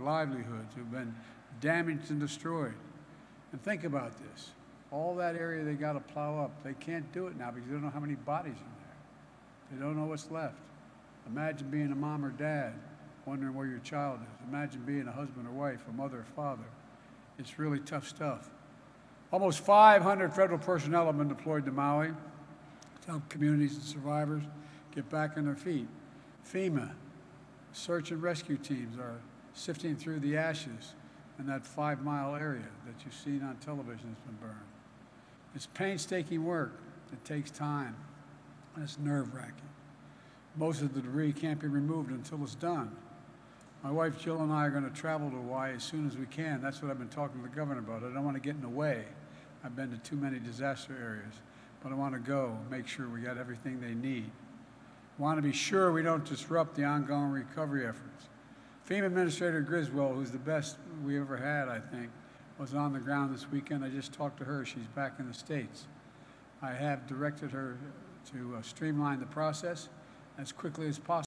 livelihoods, who've been damaged and destroyed. And think about this. All that area they got to plow up, they can't do it now because they don't know how many bodies are there. They don't know what's left. Imagine being a mom or dad, wondering where your child is. Imagine being a husband or wife, a mother or father. It's really tough stuff. Almost 500 federal personnel have been deployed to Maui to help communities and survivors get back on their feet. FEMA, search and rescue teams are sifting through the ashes in that five mile area that you've seen on television that's been burned. It's painstaking work. It takes time. And it's nerve wracking. Most of the debris can't be removed until it's done. My wife Jill and I are going to travel to Hawaii as soon as we can. That's what I've been talking to the governor about. I don't want to get in the way. I've been to too many disaster areas, but I want to go, make sure we got everything they need. Want to be sure we don't disrupt the ongoing recovery efforts. FEMA Administrator Criswell, who's the best we ever had, I think, was on the ground this weekend. I just talked to her. She's back in the States. I have directed her to uh, streamline the process as quickly as possible.